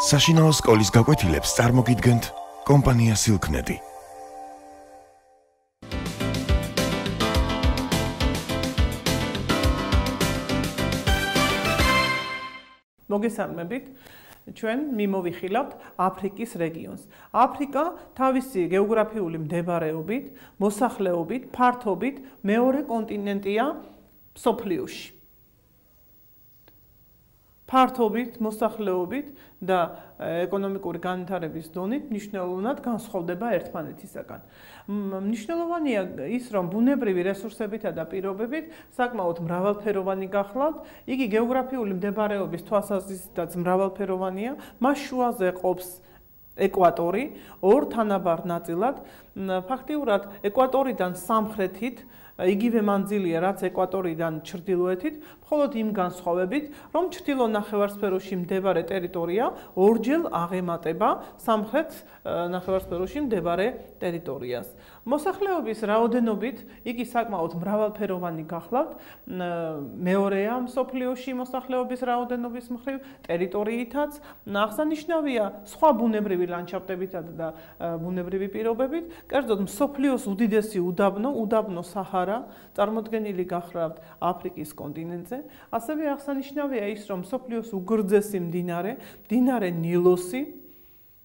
საშინაო სკოლის გაკვეთილებს წარმოგიდგენთ კომპანია Silknet. მოგესალმებით. ჩვენ მიმოვიხილავთ აფრიკის რეგიონს. აფრიკა თავისი გეოგრაფიული მდებარეობით, მოსახლეობით, ფართობით მეორე კონტინენტია სოფლიოში. ფართობით, მოსახლეობით და ეკონომიკური განვითარების დონით მნიშვნელოვნად განსხვავდება ერთმანეთისაგან. მნიშვნელოვანია ის, რომ ბუნებრივი რესურსებითა და პირობებით საკმაოდ მრავალფეროვანი გახლავთ. იგი გეოგრაფიული მდებარეობის თვალსაზრისითაც მრავალფეროვანია. მას შუაზე ყოფს ეკვატორი ორ თანაბარ ნაწილად. ფაქტიურად ეკვატორიდან სამხრეთით იგივე მანძილია რაც ეკვატორიდან ჩრდილოეთით, მხოლოდ იმ განსხვავებით, რომ ჩრდილო ნახევარსფეროში მდებარე ტერიტორია ორჯერ აღემატება სამხრეთ ნახევარსფეროში მდებარე ტერიტორიას. მოსახლეობის რაოდენობით იგი საკმაოდ მრავალფეროვანი გახლავთ. მეორეა მსოფლიოში მოსახლეობის რაოდენობის მხრივ, ტერიტორიითაც. აღსანიშნავია სხვა ბუნებრივი ლანდშაფტებითა და ბუნებრივი პირობებით. კერძოდ მსოფლიოს უდიდესი უდაბნო, უდაბნო საჰარა არა წარმოქმნილი გახლავთ აფრიკის კონტინენტზე. ასევე აღსანიშნავია ის, რომ სოფლიოს უგრძესი მდინარე, მდინარე ნილოსი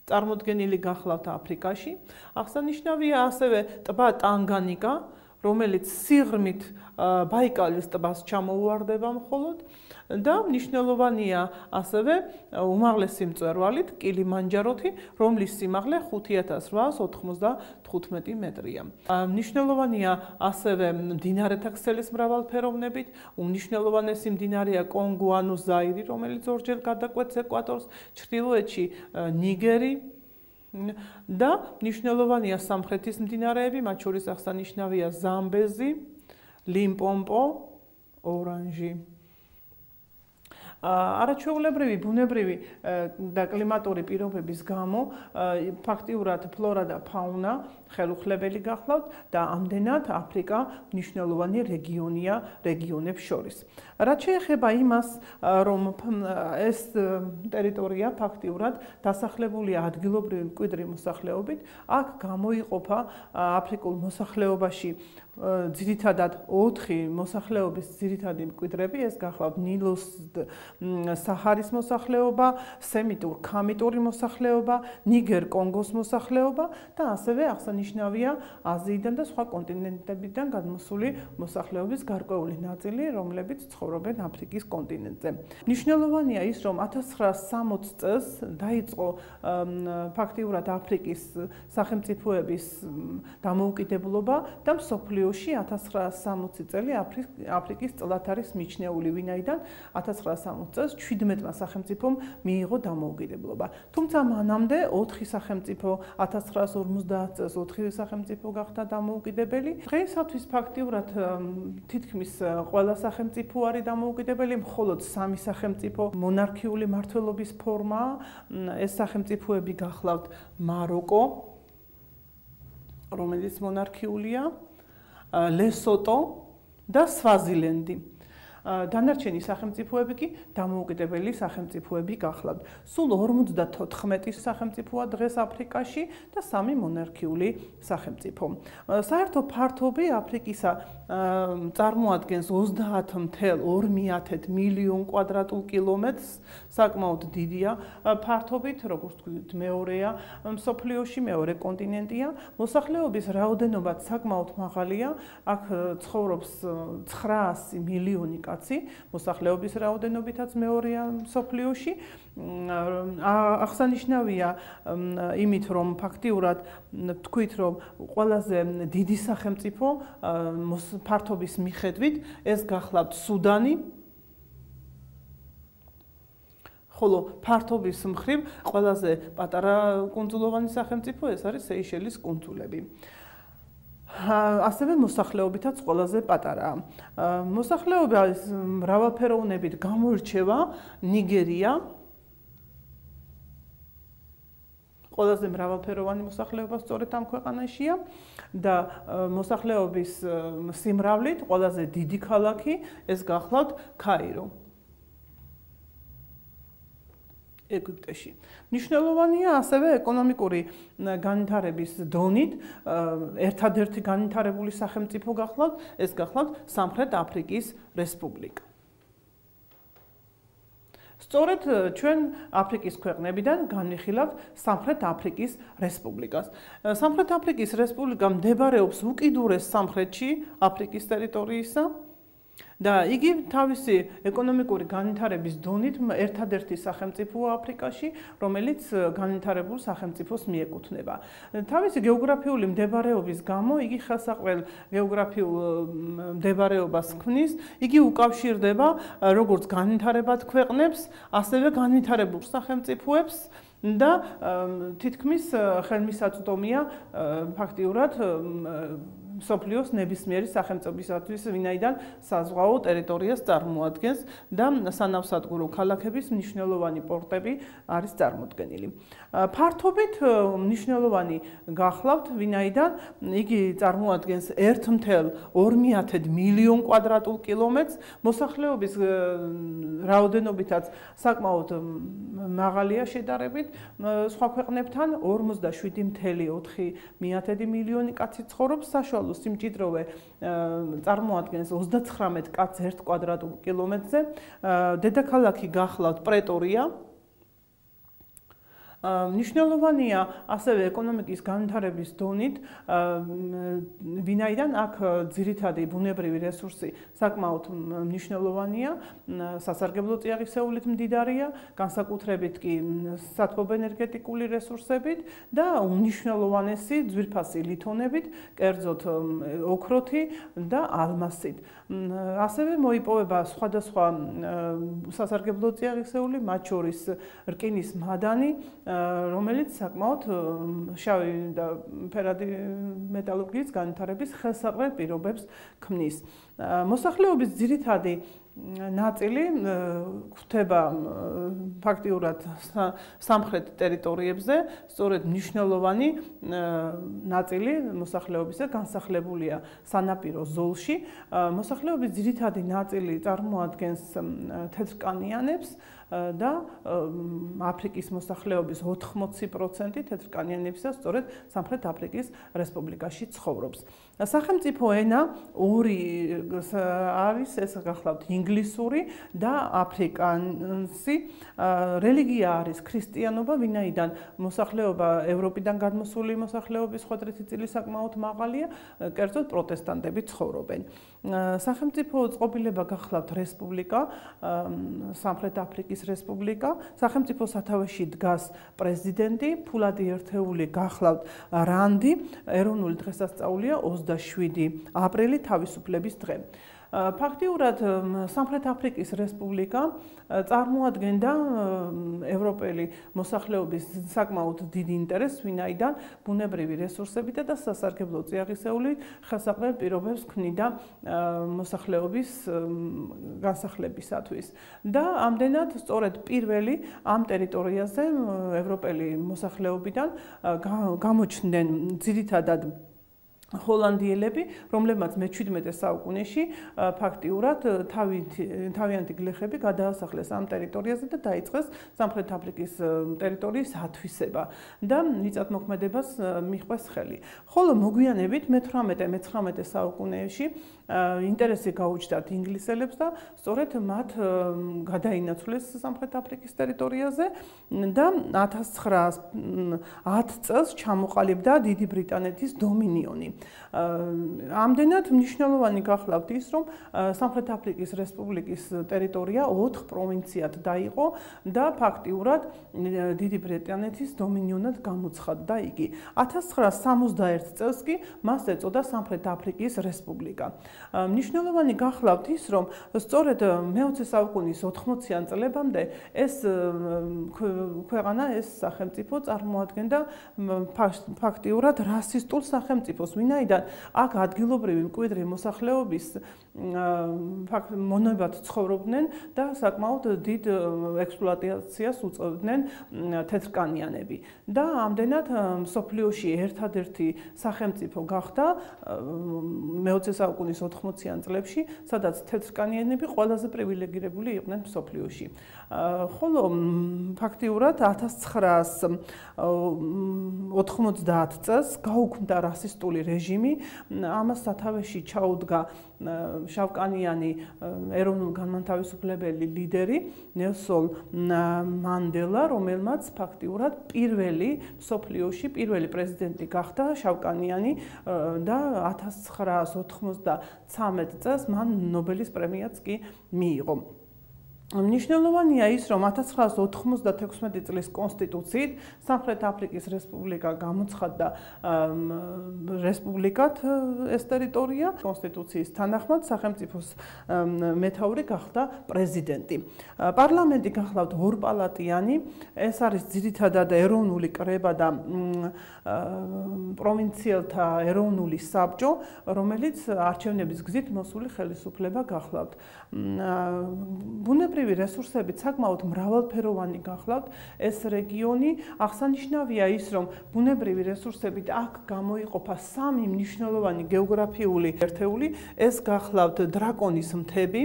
წარმოქმნილი გახლავთ აფრიკაში. აღსანიშნავია ასევე ტბა ტანგანიკა, რომელიც სიღრმით ბაიკალის ტბას ჩამოუვარდება მხოლოდ და მნიშვნელოვანია ასევე უმაღლესი მწვერვალით კილიმანჯაროთი, რომლის სიმაღლე 5895 მეტრია. მნიშვნელოვანია ასევე მდინარეთა ქსელის მრავალფეროვნებით, უმნიშვნელოვანესი მდინარეა კონგო ანუ ზაირი, რომელიც ორჯერ გადაკვეთს ეკვატორს, ჩრდილოეთში ნიგერი და მნიშვნელოვანია სამხრეთის მდინარეები, მათ შორის აღსანიშნავია ზამბეზი, ლიმპომპო, ორანჟი. არაჩვეულებრივი ბუნებრივი და კლიმატური პირობების გამო ფაქტიურად ფლორა და ფაუნა ხელუხლებელი გახლავთ და ამდენად აფრიკა მნიშვნელოვანი რეგიონია რეგიონებს შორის. რაც შეეხება იმას, რომ ეს ტერიტორია ფაქტიურად დასახლებულია ადგილობრივი მკვიდრი მოსახლეობით, აქ გამოიყოფა აფრიკულ მოსახლეობაში ძირითადად 4 მოსახლეობის ძირითადი მკვიდრები, ეს გახლავთ ნილოს საჰარის მოსახლეობა, სემიტურ ქამიტური მოსახლეობა, ნიგერ კონგოს მოსახლეობა და ასევე აღსანიშნავია აზიიდან და სხვა კონტინენტებიდან გადმოსული მოსახლეობის გარკვეული ნაწილი, რომლებიც ცხოვრობენ აფრიკის კონტინენტზე. მნიშვნელოვანია ის, რომ 1960 წელს დაიწყო ფაქტიურად აფრიკის სახელმწიფოების დამოუკიდებლობა და მსოფლიოში 1960 წელი აფრიკის წლად არის მიჩნეული, ვინაიდან 1960 წელს 17-მა სახელმწიფომ მიიღო დამოუკიდებლობა. თუმცა მანამდე 4 სახელმწიფო 1950 წელს 4 სახელმწიფო გახდა დამოუკიდებელი. დღეისათვის ფაქტიურად თითქმის ყველა სახელმწიფო არის დამოუკიდებელი, მხოლოდ სამი სახელმწიფო მონარქიული მართლობის ფორმა. ეს სახელმწიფოები გახლავთ მაროკო, რომელიც მონარქიულია, ლესოტო და სვაზილენდი. დანარჩენი სახელმწიფოები კი დამოუკიდებელი სახელმწიფოები გახლავთ. სულ 54 სახელმწიფოა დღეს აფრიკაში და სამი მონარქიული სახელმწიფო. საერთო ფართობი აფრიკისა წარმოადგენს 30.2 მილიონ კვადრატულ კილომეტრს, საკმაოდ დიდია ფართობით, როგორც თქვით, მეორეა მსოფლიოში, მეორე კონტინენტია. მოსახლეობის რაოდენობაც საკმაოდ მაღალია. აქ ცხოვრობს 900 მილიონი კაცი, მოსახლეობის რაოდენობითაც მეორეა მსოფლიოში. აღსანიშნავია იმით, რომ ფაქტიურად თქვით, რომ ყველაზე დიდი სახელმწიფო ფართობის მიხედვით ეს გახლავთ სუდანი ხოლო ფართობის მხრივ ყველაზე პატარა კუნძულოვანი სახელმწიფო ეს არის სეიშელის კუნძულები. ასევე მოსახლეობითაც ყველაზე პატარაა. მოსახლეობის მრავალფეროვნებით გამოირჩევა ნიგერია. ყველაზე მრავალფეროვანი მოსახლეობა სწორედ ამ ქვეყანაშია და მოსახლეობის სიმრავლით ყველაზე დიდი ქალაქი ეს გახლავთ კაირო. ეგვიპტეში. მნიშვნელოვანია ასევე ეკონომიკური განვითარების დონით ერთადერთი განვითარებული სახელმწიფო გახლავთ, ეს გახლავთ სამხრეთ აფრიკის რესპუბლიკა. სწორედ ჩვენ აფრიკის ქვეყნებიდან განვიხილავთ სამხრეთ აფრიკის რესპუბლიკას. სამხრეთ აფრიკის რესპუბლიკა მდებარეობს უკიდურეს სამხრეთში აფრიკის ტერიტორიისა. და იგი თავისი ეკონომიკური განვითარების დონით ერთადერთი სახელმწიფოა აფრიკაში, რომელიც განვითარებულ სახელმწიფოს მიეკუთვნება. თავისი გეოგრაფიული მდებარეობის გამო იგი ხელსაყრელ გეოგრაფიულ მდებარეობას ქმნის, იგი უკავშირდება როგორც განვითარებად ქვეყნებს, ასევე განვითარებულ სახელმწიფოებს და თითქმის ხელმისაწვდომია ფაქტიურად სოფლიოს ნებისმიერი სახელმწიფოსათვის ვინაიდან საზღვაო ტერიტორიას წარმოადგენს და სანავსადგურო ქალაქების მნიშვნელოვანი პორტები არის წარმოდგენილი. ფართობით მნიშვნელოვანი გახლავთ ვინაიდან იგი წარმოადგენს 1.2 მილიონ კვადრატულ კილომეტრს, მოსახლეობის რაოდენობითაც საკმაოდ მაღალია შედარებით სხვა ქვეყნებთან 47.4 მილიონი კაცი ცხოვრობს საშუალო საშუალო სიმჭიდროვე წარმოადგენს 39 კაც 1 კვადრატულ კილომეტრზე. დედაქალაქი გახლავთ პრეტორია, მნიშვნელოვანია ასევე ეკონომიკის განვითარების დონით, ვინაიდან აქ ძირითადი ბუნებრივი რესურსი საკმაოდ მნიშვნელოვანია, სასარგებლო წიაღისეულით მდიდარია, განსაკუთრებით კი სათბობ-ენერგეტიკული რესურსებით და უნიშნელოვანესი ძვირფასი ლითონებით, კერძოდ ოქროთი და ალმასით. ასევე მოიპოვება სხვადასხვა სასარგებლო წიაღისეული, მათ შორის რკინის მადანი, რომელიც საკმაოდ შავი და ფერადი მეტალურგიის განვითარების ხელსაყრელ პირობებს ქმნის. მოსახლეობის ძირითადი ნაწილი გვხვდება ფაქტიურად სამხრეთ ტერიტორიებზე, სწორედ მნიშვნელოვანი ნაწილი მოსახლეობისა განსახლებულია სანაპირო ზოლში. მოსახლეობის ძირითადი ნაწილი წარმოადგენს თეთრკანიანებს, და აფრიკის მოსახლეობის 80% თეთრკანიანებისა სწორედ სამხრეთ აფრიკის რესპუბლიკაში ცხოვრობს. სახელმწიფო ენა ორი არის ეს გახლავთ ინგლისური და აფრიკანსი. რელიგია არის ქრისტიანობა, ვინაიდან მოსახლეობა ევროპიდან გადმოსული მოსახლეობის ხვადრეთი წილი საკმაოდ მაღალია, კერძოდ პროტესტანტები ცხოვრობენ. სახელმწიფო წყობილება გახლავთ რესპუბლიკა, სამხრეთ აფრიკის რესპუბლიკა, სახელმწიფო სათავეში დგას პრეზიდენტი, ფულადი ერთეული გახლავთ რანდი, ეროვნული დღესასწაულია 27 აპრილი თავისუფლების დღე. ფაქტიურად სამხრეთ აფრიკის რესპუბლიკა წარმოადგენდა ევროპელი მოსახლეობის საკმაოდ დიდ ინტერესს, ვინაიდან ბუნებრივი რესურსები და სასარგებლო წიაღისეული ხელსაყრელ პირობებს ქმნიდა მოსახლეობის განსახლებისათვის. და ამდენად სწორედ პირველი ამ ტერიტორიაზე ევროპელი მოსახლეობიდან გამოჩნდნენ ძირითადად ჰოლანდიელები, რომლებმაც მე-17 საუკუნეში ფაქტიურად თავიანთი გლეხები გადაასახლეს ამ ტერიტორიაზე და დაიწყეს სამხრეთ აფრიკის ტერიტორიის ათვისება და მიწათმოქმედებას მიხვეს ხელი. ხოლო მოგვიანებით მე-18-19 საუკუნეში ინტერესი გაუჩნდათ ინგლისელებს და სწორედ მათ გადაინაცვლეს სამხრეთ აფრიკის ტერიტორიაზე და 1910 წელს ჩამოყალიბდა დიდი ბრიტანეთის დომინიონი. ამდენად მნიშვნელოვანი გახლავთ ის, რომ სამხრეთ აფრიკის რესპუბლიკის ტერიტორია 4 პროვინციად დაიყო და ფაქტიურად დიდი ბრიტანეთის დომინიონად გამოცხადდა იგი. 1961 წელს კი მას ეწოდა სამხრეთ აფრიკის რესპუბლიკა. მნიშვნელოვანი გახლავთ ის, რომ სწორედ მე-20 საუკუნის 80-იან წლებამდე ეს ქვეყანა, ეს სახელმწიფო წარმოადგენდა ფაქტიურად რასისტულ სახელმწიფოს, ვინაიდან აქ ადგილობრივი მკვიდრი მოსახლეობის ფაქტ მონებად ცხოვრობდნენ და საკმაოდ დიდ ექსპლუატაციას უწევდნენ თეთრკანიანები და ამდენად სოფლიოში ერთადერთი სახელმწიფო გახდა მე-20 საუკუნის 80-იან წლებში, სადაც თეთრკანიანები ყველაზე პრივილეგირებული იყვნენ სოფლიოში. ხოლო ფაქტიურად 1990 წელს გაუქმდა რასისტული რეჟიმი, ამას სათავეში ჩაუდგა შავკანიანი ეროვნულ განმანთავისუფლებელი ლიდერი ნელსონ მანდელა, რომელმაც ფაქტიურად პირველი სოფლიოში პირველი პრეზიდენტი გახდა შავკანიანი და 1993 წელს მან ნობელის პრემიაც კი მიიღო. მნიშვნელოვანია ის, რომ 1996 წლის კონსტიტუციით სამხრეთ აფრიკის რესპუბლიკა გამოცხადდა რესპუბლიკად ეს ტერიტორია. კონსტიტუციის თანახმად სახელმწიფოს მეთაური გახდა პრეზიდენტი. პარლამენტი გახლავთ ორპალატიანი. ეს არის ძირითადად ეროვნული კრება და პროვინციელთა ეროვნული საბჭო, რომელიც არჩევნების გზით მოსული ხელისუფლება გახლავთ. ბუნებრივი რესურსები საკმაოდ მრავალფეროვანი გახლავთ ეს რეგიონი. აღსანიშნავია ის, რომ ბუნებრივი რესურსებით აქ გამოიყოფა სამი მნიშვნელოვანი გეოგრაფიული ერთეული. ეს გახლავთ დრაკონის მთები,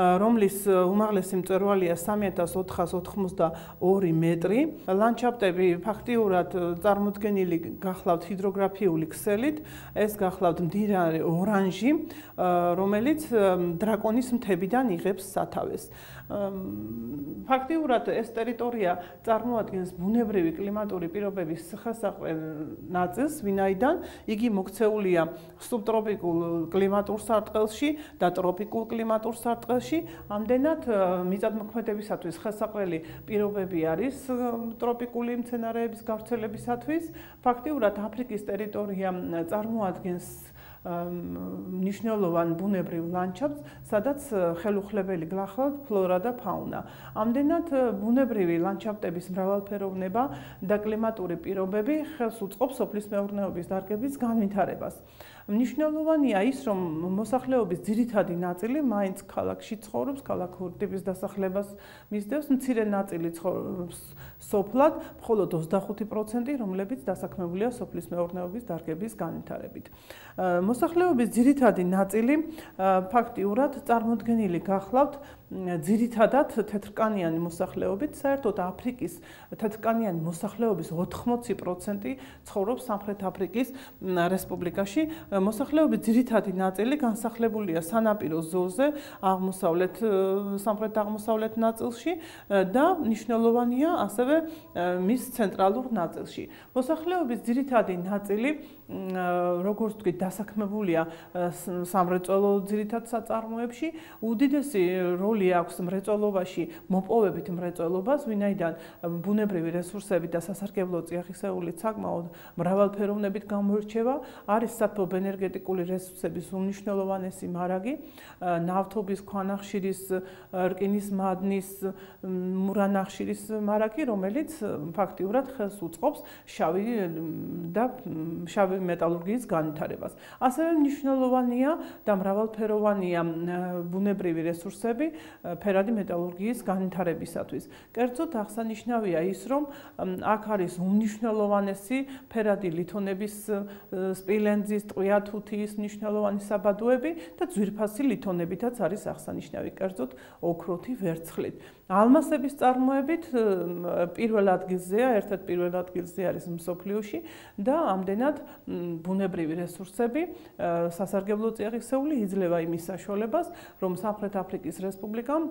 რომლის უმაღლესი მწვერვალია 3482 მეტრი. ლანდშაფტები ფაქტიურად წარმოდგენილი გახლავთ ჰიდროგრაფიული ქსელით. ეს გახლავთ მდინარე ორანჟი, რომელიც დრაკონის მთებიდან იღებს სათავეს. ფაქტიურად ეს ტერიტორია წარმოადგენს ბუნებრივი კლიმატური პირობების ხელსაყრელ ნაწილს, ვინაიდან იგი მოქცეულია სუბტროპიკულ კლიმატურ სარტყელში და ტროპიკულ კლიმატურ სარტყელში. ამდენად მიწათმოქმედებისათვის ხელსაყრელი პირობები არის ტროპიკული მცენარეების გავრცელებისათვის. ფაქტიურად აფრიკის ტერიტორია წარმოადგენს ნიშნულოვან ბუნებრივ ლანდშაფტს, სადაც ხელუხლებელი გლახავთ ფლორა და ფაუნა. ამდენად ბუნებრივი ლანდშაფტების მრავალფეროვნება და კლიმატური პირობები ხელს უწყობს სოფლის მეურნეობის დარგების განვითარებას. მნიშვნელოვანია ის, რომ მოსახლეობის ძირითადი ნაწილი მაინც ქალაქში ცხოვრობს, ქალაქურ ტიპის დასახლებას მისდევს, მცირე ნაწილი ცხოვრობს სოფლად, მხოლოდ 25%, რომლებიც დასაქმებულია სოფლის მეურნეობის დარგების განვითარებით. მოსახლეობის ძირითადი ნაწილი ფაქტიურად წარმოქმნილი გახლავთ ძირითადად თეთრკანიანი მოსახლეობით, საერთოდ აფრიკის თეთრკანიანი მოსახლეობის 80% ცხოვრობს სამხრეთ აფრიკის რესპუბლიკაში. მოსახლეობის ძირითადი ნაწილი განსახლებულია სანაპირო ზოლზე, აღმოსავლეთ სამხრეთ აღმოსავლეთ ნაწილში და მნიშვნელოვანია ასევე მის ცენტრალურ ნაწილში. მოსახლეობის ძირითადი ნაწილი როგორც თქვი დასაქმებულია სამრეწველო ძირითად საწარმოებში. უდიდესი როლი აქვს მრეწველობაში მოპოვებით მრეწველობას ვინაიდან ბუნებრივი რესურსები და სასარგებლო წიაღისეული საკმაოდ მრავალფეროვნებით გამოირჩევა. არის სათბობ ენერგეტიკული რესურსების უმნიშვნელოვანესი მარაგი ნავთობის ქვანახშირის რკინის მადნის მურანახშირის მარაგი რომელიც ფაქტიურად ხელს უწყობს შავი და შავი მეტალურგიის განვითარებას. ასევე მნიშვნელოვანია და მრავალფეროვანია ბუნებრივი რესურსები ფერადი მეტალურგიის განვითარებისათვის. კერძოდ აღსანიშნავია ის, რომ აქ არის უმნიშვნელოვანესი ფერადი ლითონების სპილენძის, ტყვიათუთის მნიშვნელოვანი საბადოები და ძვირფასი ლითონებითაც არის აღსანიშნავი, კერძოდ ოქროთი ვერცხლით. ალმასების წარმოებით პირველ ადგილზეა, ერთ-ერთ პირველ ადგილზე არის მსოფლიოში და ამდენად ბუნებრივი რესურსები, სასარგებლო წიაღისეული იძლევა იმის საშუალებას, რომ სამხრეთ აფრიკის რესპუბლიკამ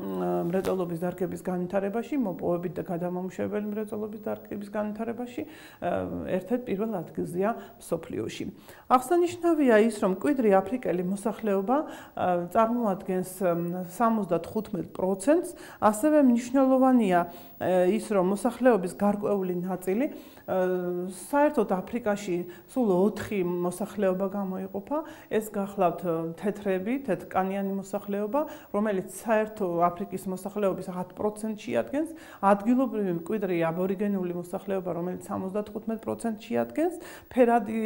მრეწველობის დარგების განვითარებაში, მოპოვებით და გადამამუშავებელი მრეწველობის დარგების განვითარებაში ერთ-ერთ პირველ ადგილზეა სოფლიოში. აღსანიშნავია ის, რომ კვიდრი აფრიკელი მოსახლეობა წარმოადგენს 75%-ს, ასევე მნიშვნელოვანია ის, რომ მოსახლეობის გარკვეული ნაწილი საერთოდ აფრიკაში სულ 4 მოსახლეობა გამოიყოფა. ეს გახლავთ თეთრები, თეთრკანიანი მოსახლეობა, რომელიც საერთო აფრიკის მოსახლეობის 10%-ში ადგენს, ადგილობრივი მკვიდრი აბორიგენული მოსახლეობა, რომელიც 75%-ში ადგენს, ფერადი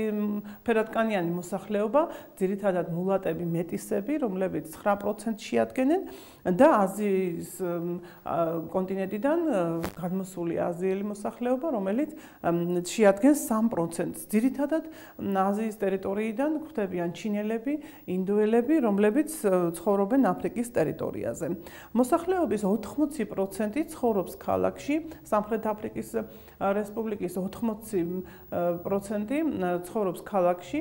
ფერადკანიანი მოსახლეობა, ძირითადად მულატები, მეტისები, რომლებიც 9%-ში ადგენენ და აზიის კონტინენტიდან გადმოსული აზიელი მოსახლეობა, რომელიც შეადგენს 3%-ს. ძირითადად აზიის ტერიტორიიდან გვხვდებიან ჩინელები, ინდოელები, რომლებიც ცხოვრობენ აფრიკის ტერიტორიაზე. მოსახლეობის 80% ცხოვრობს ქალაქში, სამხრეთ აფრიკის რესპუბლიკის 80% ცხოვრობს ქალაქში.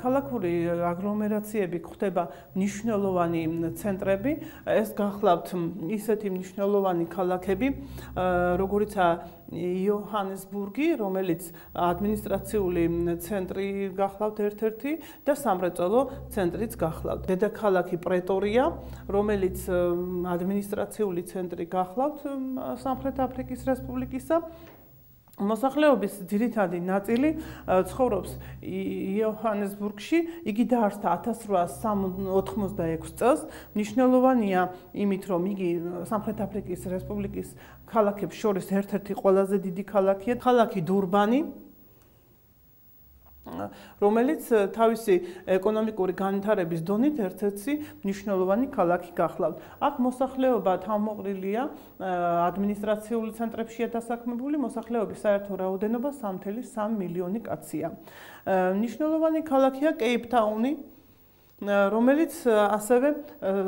ქალაქური აგლომერაციები გვხვდება მნიშვნელოვანი ცენტრები. ეს გახლავთ ისეთი მნიშვნელოვანი ქალაქები, როგორიცაა იოჰანესბურგი, რომელიც ადმინისტრაციული ცენტრი გახლავთ ერთ-ერთი და სამრეწველო ცენტრიც გახლავთ. დედაქალაქი პრეტორია, რომელიც ადმინისტრაციული ცენტრი გახლავთ სამხრეთ აფრიკის რესპუბლიკისა მოსახლეობის ძირითადი ნაწილი ცხოვრობს იოჰანესბურგში. იგი დაარსდა 1886 წელს. მნიშვნელოვანია იმით, რომ იგი სამხრეთ აფრიკის რესპუბლიკის ქალაქებს შორის ერთ-ერთი ყველაზე დიდი ქალაქია. ქალაქი დურბანი რომელიც თავისი ეკონომიკური განვითარების დონით ერთ-ერთი მნიშვნელოვანი ქალაქი გახლავთ. აქ მოსახლეობა თავმოყრილია ადმინისტრაციული ცენტრებშია დასაქმებული, მოსახლეობის საერთო რაოდენობა 3.3 მილიონი კაცია. მნიშვნელოვანი ქალაქია კეიპტაუნი, რომელიც ასევე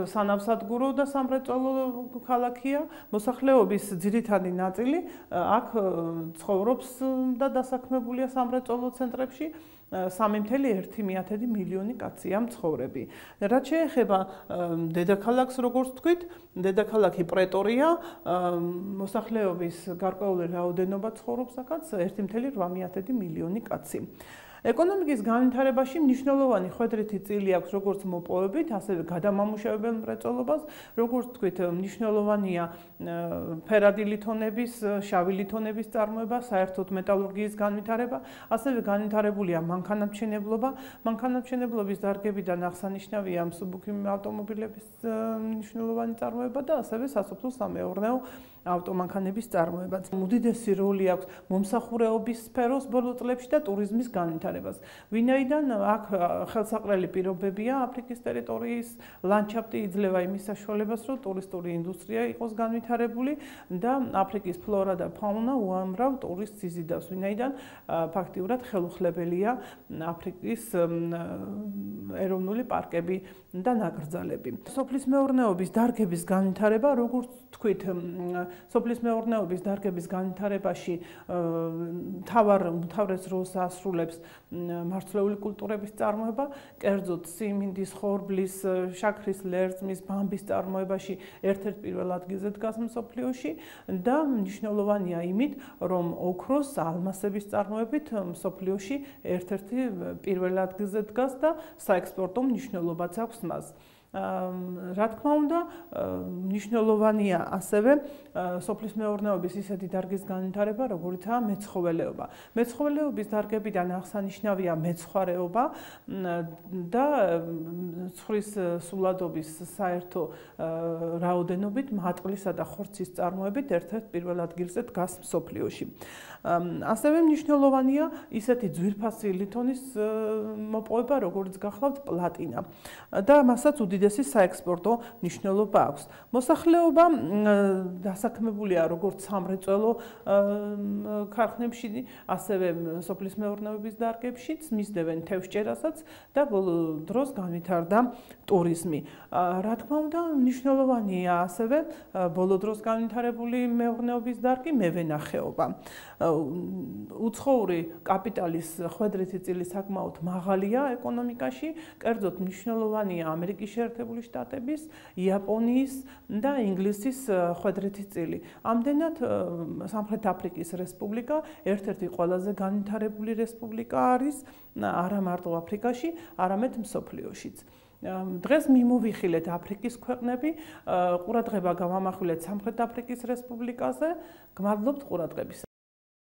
სანავსადგურო და სამრეწველო ქალაქია, მოსახლეობის ძირითადი ნაწილი აქ ცხოვრობს და დასაქმებულია სამრეწველო ცენტრებში. 3.1 მილიონი კაცია მცხოვრები. რაც შეეხება დედაქალაქს, როგორც თქვით, დედაქალაქი პრეტორია, მოსახლეობის გარკვეული რაოდენობა ცხოვრობს აქაც 1.8 მილიონი კაცი. ეკონომიკის განვითარებაში მნიშვნელოვანი ხვედრითი წილი აქვს როგორც მოპოვებით, ასევე გადამამუშავებელ მრეწველობას, როგორც თქვით, მნიშვნელოვანია ფერადი ლითონების, შავი ლითონების წარმოება, საერთოდ მეტალურგიის განვითარება, ასევე განვითარებულია მანქანათმშენებლობა. მანქანათმშენებლობის დარგებიდან აღსანიშნავია მსუბუქი ავტომობილების მნიშვნელოვანი წარმოება და ასევე სასოფლო-სამეურნეო ავტომანქანების წარმოებაც. უდიდესი როლი აქვს მომსახურეობის სფეროს ბოლო წლებში და ტურიზმის განვითარებას. ვინაიდან აქ ხელსაყრელი პირობებია აფრიკის ტერიტორიის ლანდშაფტი იძლევა იმის საშუალებას, რომ ტურისტული ინდუსტრია იყოს განვითარებული და აფრიკის ფლორა და ფაუნა უამრავ ტურისტს იზიდავს. ვინაიდან ფაქტიურად ხელუხლებელია აფრიკის ეროვნული პარკები და ნაკრძალები. სოფლის მეურნეობის დარგების განვითარება, როგორც თქვით, სოფლის მეურნეობის დარგების განვითარებაში თავარ თავრეს როლს ასრულებს მარცვლეული კულტურების წარმოება, კერძოდ სიმინდის, ხორბლის, შაქრის, ლერწმის, ბამბის წარმოებაში ერთ-ერთ პირველ ადგილზე დგას მსოფლიოში და მნიშვნელოვანია იმით, რომ ოქროს, ალმასების წარმოებით მსოფლიოში ერთ-ერთი პირველ ადგილზე დგას და საექსპორტო მნიშვნელობაც აქვს მას. რა თქმა უნდა, მნიშვნელოვანია ასევე სოფლის მეურნეობის ისეთი დარგის განვითარება, როგორიცაა მეცხოველეობა. მეცხოველეობის დარგებიდან აღსანიშნავია მეცხვარეობა და ცხვრის სულადობის საერთო რაოდენობით მატყლისა და ხორცის წარმოებით ერთ-ერთ პირველ ადგილზე დგას სოფლიოში. ასევე მნიშვნელოვანია ისეთი ძვირფასი ლითონის მოპოვება, როგორც გახლავთ პლატინა და მასაც უდიდესი საექსპორტო მნიშვნელობა აქვს. მოსახლეობა დასაქმებულია როგორც სამრეწველო ქარხნებში, ასევე სოფლის მეურნეობის დარგებშიც, მისდევენ თევზჭერასაც და ბოლო დროს განვითარდა ტურიზმი. რა თქმა უნდა, მნიშვნელოვანია ასევე ბოლო დროს განვითარებული მეურნეობის დარგი მევენახეობა. უცხოური კაპიტალის ხვედრითი წილი საკმაოდ მაღალია ეკონომიკაში, კერძოდ მნიშვნელოვანია ამერიკის შეერთებული შტატების, იაპონიის და ინგლისის ხვედრითი წილი. ამდენად სამხრეთ აფრიკის რესპუბლიკა ერთ-ერთი ყველაზე განვითარებული რესპუბლიკა არის არა მარტო აფრიკაში, არამედ მსოფლიოშიც. დღეს მიმოვიხილეთ აფრიკის ქვეყნები, ყურადღება გავამახვილეთ სამხრეთ აფრიკის რესპუბლიკაზე. გმადლობთ ყურადღებისთვის.